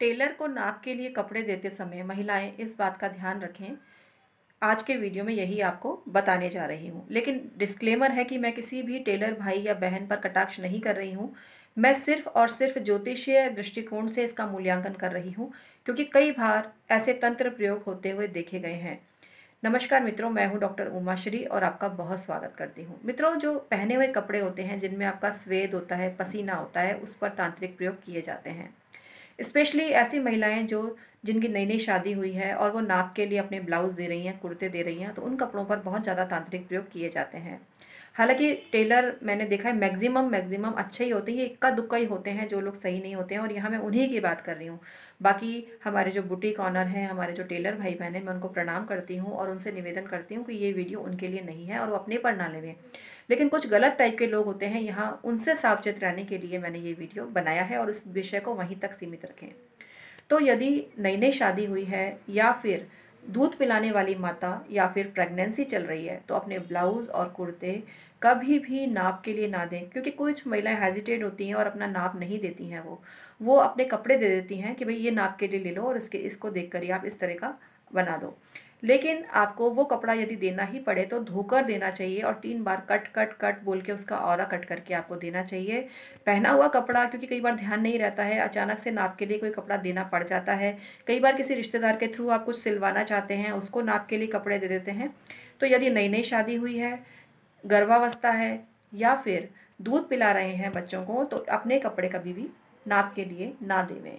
Taylor को नाप के लिए कपड़े देते समय महिलाएँ इस बात का ध्यान रखें। आज के वीडियो में यही आपको बताने जा रही हूँ। लेकिन डिस्क्लेमर है कि मैं किसी भी टेलर भाई या बहन पर कटाक्ष नहीं कर रही हूँ। मैं सिर्फ़ और सिर्फ़ ज्योतिषीय दृष्टिकोण से इसका मूल्यांकन कर रही हूँ, क्योंकि कई बार ऐसे तंत्र प्रयोग होते हुए देखे गए हैं। नमस्कार मित्रों, मैं हूँ डॉक्टर उमाश्री और आपका बहुत स्वागत करती हूँ। मित्रों, जो पहने हुए कपड़े होते हैं, जिनमें आपका स्वेद होता है, पसीना होता है, उस पर तांत्रिक प्रयोग किए जाते हैं। स्पेशली ऐसी महिलाएँ जो, जिनकी नई नई शादी हुई है और वो नाप के लिए अपने ब्लाउज़ दे रही हैं, कुर्ते दे रही हैं तो उन कपड़ों पर बहुत ज़्यादा तांत्रिक प्रयोग किए जाते हैं। हालाँकि टेलर मैंने देखा है, मैक्सिमम मैक्सिमम अच्छे ही होते हैं, ये इक्का दुक्का ही होते हैं जो लोग सही नहीं होते हैं और यहाँ मैं उन्हीं की बात कर रही हूँ। बाकी हमारे जो बुटीक ऑनर हैं, हमारे जो टेलर भाई बहन हैं, मैं उनको प्रणाम करती हूँ और उनसे निवेदन करती हूँ कि ये वीडियो उनके लिए नहीं है और वो अपने पर ना लेवें। लेकिन कुछ गलत टाइप के लोग होते हैं, यहाँ उनसे सावचेत रहने के लिए मैंने ये वीडियो बनाया है और इस विषय को वहीं तक सीमित रखें। तो यदि नई नई शादी हुई है या फिर दूध पिलाने वाली माता या फिर प्रेगनेंसी चल रही है तो अपने ब्लाउज़ और कुर्ते कभी भी नाप के लिए ना दें, क्योंकि कुछ महिलाएँ हेजिटेट होती हैं और अपना नाप नहीं देती हैं वो। वो अपने कपड़े दे देती हैं कि भाई ये नाप के लिए ले लो और इसके, इसको देख कर ही आप इस तरह का बना दो। लेकिन आपको वो कपड़ा यदि देना ही पड़े तो धोकर देना चाहिए और तीन बार कट कट कट बोल के उसका और कट करके आपको देना चाहिए। पहना हुआ कपड़ा क्योंकि कई बार ध्यान नहीं रहता है, अचानक से नाप के लिए कोई कपड़ा देना पड़ जाता है। कई बार किसी रिश्तेदार के थ्रू आप कुछ सिलवाना चाहते हैं, उसको नाप के लिए कपड़े दे देते हैं। तो यदि नई नई शादी हुई है, गर्भावस्था है या फिर दूध पिला रहे हैं बच्चों को तो अपने कपड़े कभी भी नाप के लिए ना देवें।